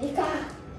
いいか。